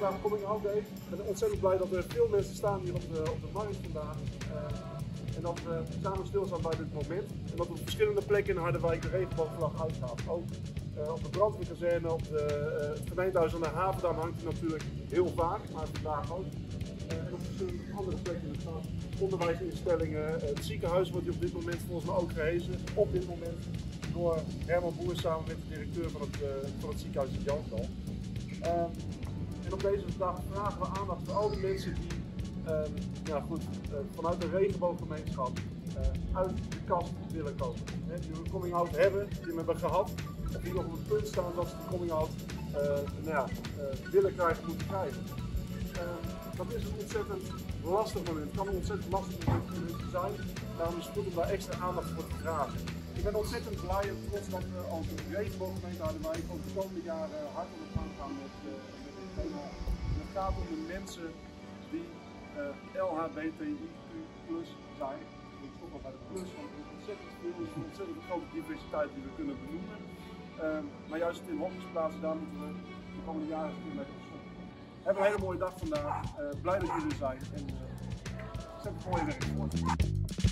vandaag Day. Ik ben ontzettend blij dat er veel mensen staan hier op de, op de markt vandaag. Uh, en dat we samen stilstaan bij dit moment. En dat op verschillende plekken in Harderwijk de regenboogvlag uitgaat. Ook uh, op de brandweerkazerne, op de, uh, het gemeentehuis aan de haven, hangt hij natuurlijk heel vaak, maar vandaag ook. en op verschillende andere plekken in de stad. Onderwijsinstellingen, het ziekenhuis wordt op dit moment volgens mij ook gehezen. Op dit moment door Herman Boer samen met de directeur van het, van het ziekenhuis in Jansdal. Op deze dag vragen we aandacht voor al die mensen die um, ja, goed, uh, vanuit de regenbooggemeenschap uh, uit de kast willen komen. He, die een coming out hebben, die hem hebben gehad, en die nog op het punt staan dat ze die coming out uh, nou ja, willen krijgen, moeten krijgen. Ehm, dat is een ontzettend lastig moment. Het kan een ontzettend lastig moment zijn. Daarom is het goed om daar extra aandacht voor te vragen. Ik ben ontzettend blij en trots dat we als regenbooggemeente Harderwijk ook de komende jaren hard aan de gang gaan met, gaat om de mensen die uh, LHBTIQ plus zijn. Ik stop al bij de plus, want er is ontzettend veel, ontzettend grote diversiteit die we kunnen benoemen. Uh, maar juist in hokjes plaatsen, daar moeten we de komende jaren een mee stoppen. Heb een hele mooie dag vandaag. Uh, blij dat jullie er zijn en zet een mooie werk.